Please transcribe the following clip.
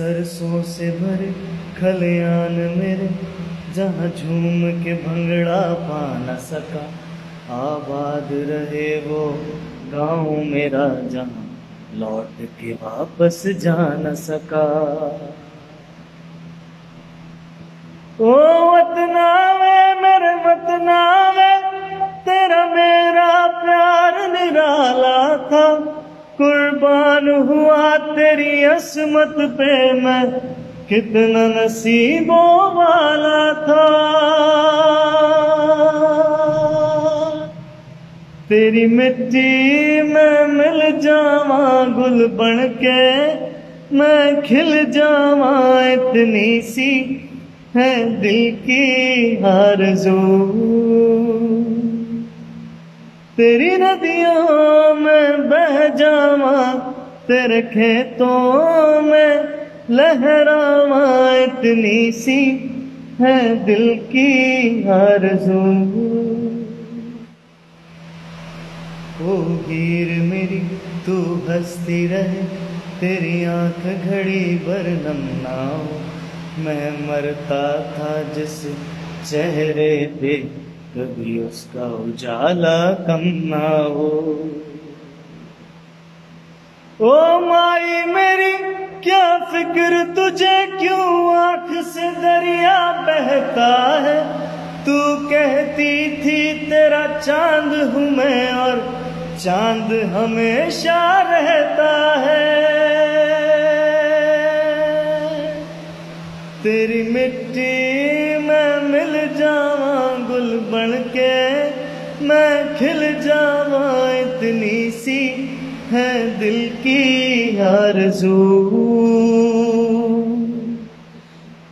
सरसों से भरे खलियान मेरे, जहाँ झूम के भंगड़ा पा न सका। आबाद रहे वो गाँव मेरा, जहाँ लौट के वापस जा न सका। ओ वतना कुर्बान हुआ तेरी असमत पे मैं कितना नसीबों वाला था। तेरी मिट्टी में मिल जावा, गुल बन के मैं खिल जावा, इतनी सी है दिल की आरज़ू तेरी नदियों बह जावा, तेरे खेतों में लहरावा, इतनी सी है दिल की आरज़ू। ओ हीर मेरी, तू हंसती रहे, तेरी आँख घड़ी भर नम मैं मरता था जिस चेहरे पे, कभी उसका उजाला कम ना हो ओ माई मेरी क्या फ़िक्र तुझे क्यों आँख से दरिया बहता है? तू कहती थी, तेरा चाँद हूँ मैं और चाँद हमेशा रहता है। तेरी मिट्टी में मिल जावा, गुल बन के मैं खिल जावा। इतनी सी है दिल की आरज़ू।